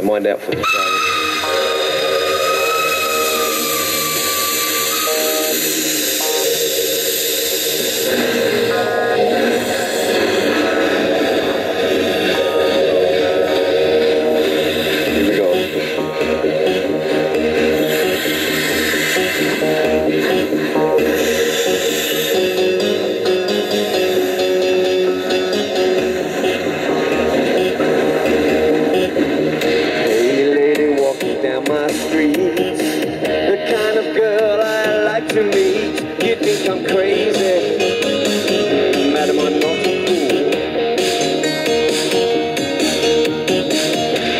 I mind out for the show. Here we go. The kind of girl I like to meet. You think I'm crazy? Madam, I'm not a fool.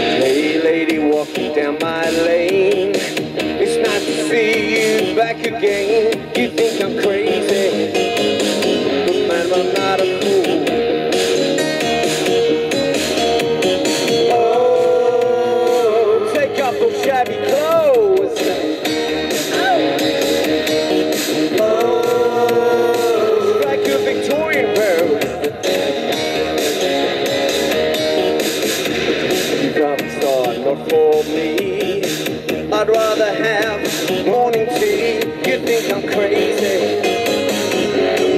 Hey lady walking down my lane. It's nice to see you back again for me. I'd rather have morning tea. You think I'm crazy,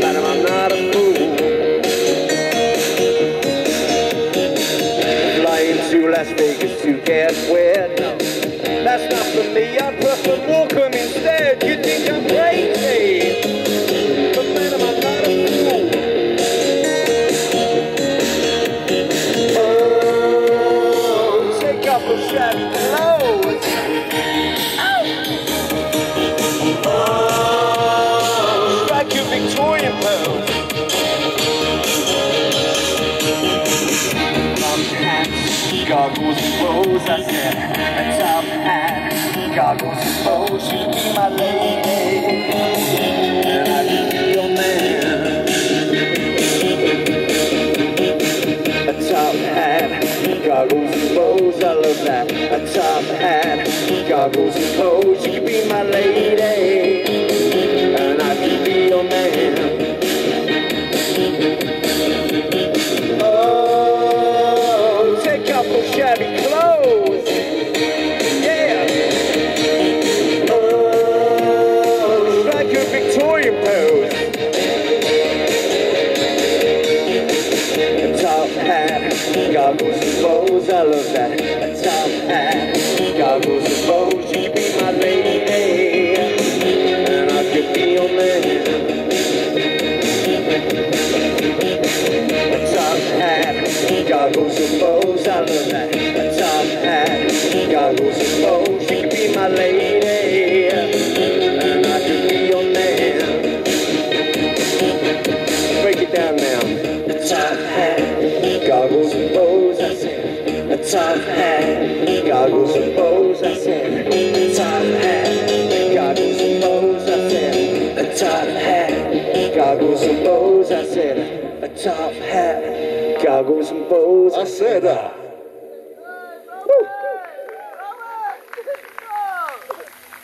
madam? I'm not a fool. Flying to Las Vegas to get wet. That's not for me. I prefer goggles and bows, I said. A top hat, goggles and bows, you be my lady. And I can be your man. A top hat, goggles and bows, I love that. A top hat, goggles and bows, you can be my lady. Goggles and bows, I love that. A top hat, goggles and bows, you be my lady, and I could be your man. A top hat, goggles and bows, I love that. A top hat, goggles and bows, you be my lady, and I could be your man. Break it down now. Top hat, goggles and bows, I said. Top hat, goggles and bows, I said. A top hat, goggles and bows, I said. A top hat, goggles and bows, I said.